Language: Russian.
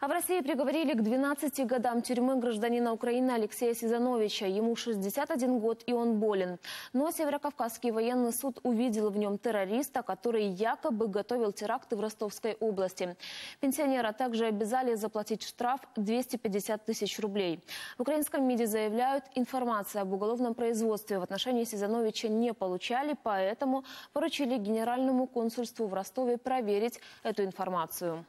А в России приговорили к 12 годам тюрьмы гражданина Украины Алексея Сизановича. Ему 61 год и он болен. Но Северокавказский военный суд увидел в нем террориста, который якобы готовил теракты в Ростовской области. Пенсионера также обязали заплатить штраф 250 тысяч рублей. В украинском МИДе заявляют, информация об уголовном производстве в отношении Сизановича не получали, поэтому поручили генеральному консульству в Ростове проверить эту информацию.